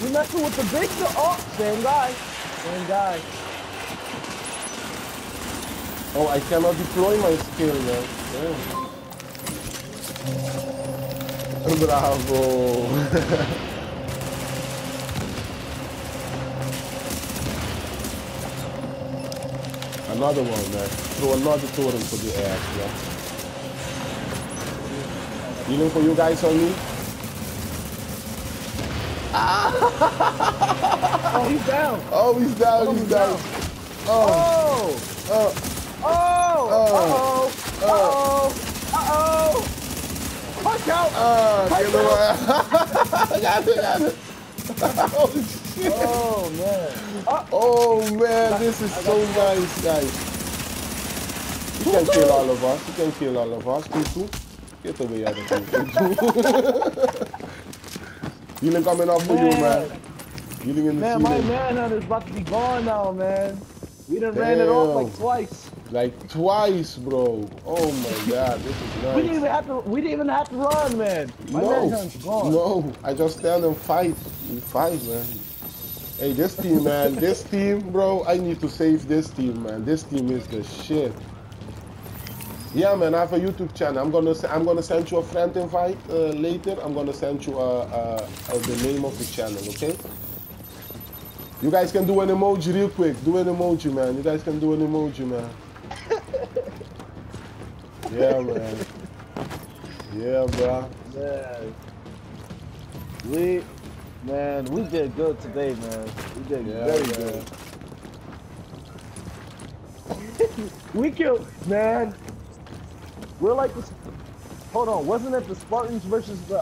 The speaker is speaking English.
You messing with the big? Oh, same guy. Same guy. Oh, I cannot deploy my skill, man. Yeah. Bravo. another one, man. Throw another totem for the ass, yeah. Healing for you guys on me? Oh, he's down. Oh, he's down, Oh, he's he's down. down. Oh, Oh. oh, Oh. Oh. Uh oh. Uh oh. Punch out. oh, Punch get away. got it, got it. Oh, shit. Oh man. Uh, Oh man, this is so nice, guys. You can kill all of us. You can kill all of us. Tutu. Get away out of here. Healing coming up for you, man. Healing in the man, my ceiling. manhunt is about to be gone now, man. We done ran it off like twice. Like twice, bro. Oh my god, this is We didn't even have to. We didn't even have to run, man. My No, gone. no, I just stand and fight. We fight, man. Hey, this team, man, this team, bro, I need to save this team, man. This team is the shit. Yeah, man, I have a YouTube channel. I'm gonna I'm gonna send you a friend invite uh, later. I'm gonna send you uh, uh, uh, the name of the channel, okay? You guys can do an emoji real quick. Do an emoji, man. You guys can do an emoji, man. yeah, man. Yeah, bro. Man. We, man, we did good today, man. We did Yeah, very man. good. we killed, man. We're like. Hold on, wasn't it the Spartans versus the